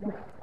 Yeah.